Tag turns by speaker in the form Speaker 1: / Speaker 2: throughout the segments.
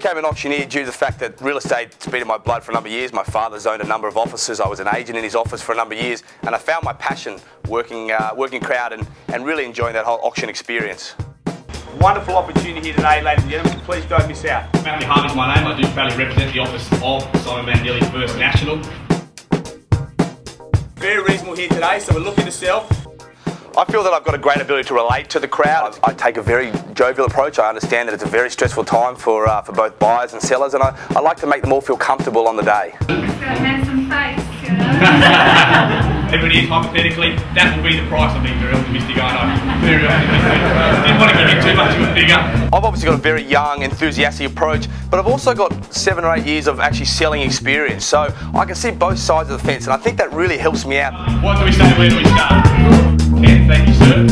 Speaker 1: became an auctioneer due to the fact that real estate's been in my blood for a number of years. My father's owned a number of offices. I was an agent in his office for a number of years, and I found my passion working, uh, working crowd and, and really enjoying that whole auction experience.
Speaker 2: Wonderful opportunity here today, ladies and gentlemen. Please don't miss out.
Speaker 3: Matthew Harvey's my name. I do proudly represent the office of Simon Mandeli First National.
Speaker 2: Very reasonable here today, so we're looking to sell.
Speaker 1: I feel that I've got a great ability to relate to the crowd. I take a very jovial approach. I understand that it's a very stressful time for, uh, for both buyers and sellers, and I, I like to make them all feel comfortable on the day.
Speaker 4: He's got a handsome face, you know.
Speaker 3: Everybody is hypothetically, that will be the price. I'm being very optimistic, aren't I? Very optimistic. Didn't want to give you too much of a figure.
Speaker 1: I've obviously got a very young, enthusiastic approach, but I've also got seven or eight years of actually selling experience. So I can see both sides of the fence, and I think that really helps me out.
Speaker 3: What do we say? Where do we start? 10, thank you, sir.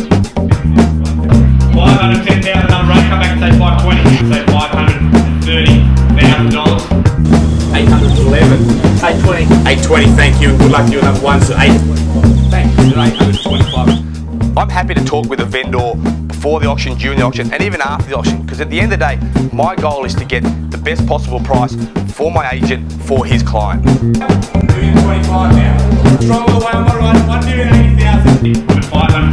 Speaker 3: 510,000 number eight, come back and say 520. Say $530,000.
Speaker 2: 811. 820.
Speaker 3: 820, thank you. Good luck to you number one. So 8. Thank you. 825.
Speaker 1: I'm happy to talk with a vendor before the auction, during the auction, and even after the auction, because at the end of the day, my goal is to get the best possible price for my agent for his client.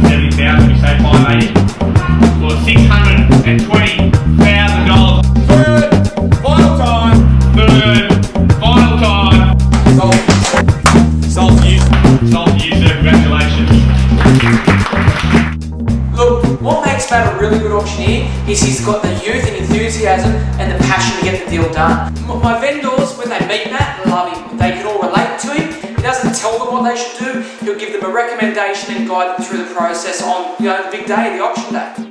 Speaker 2: 170 thousand say five eighty
Speaker 3: for six hundred and twenty thousand dollars.
Speaker 2: Third, final time.
Speaker 3: Third, final time.
Speaker 2: Salt, salt you,
Speaker 3: salt you. Congratulations.
Speaker 5: Look, what makes Matt a really good auctioneer is he's got the youth and enthusiasm and the passion to get the deal done. My vendors, when they meet Matt, love him. They can all relate what they should do. He'll give them a recommendation and guide them through the process on, you know, the big day, the auction day.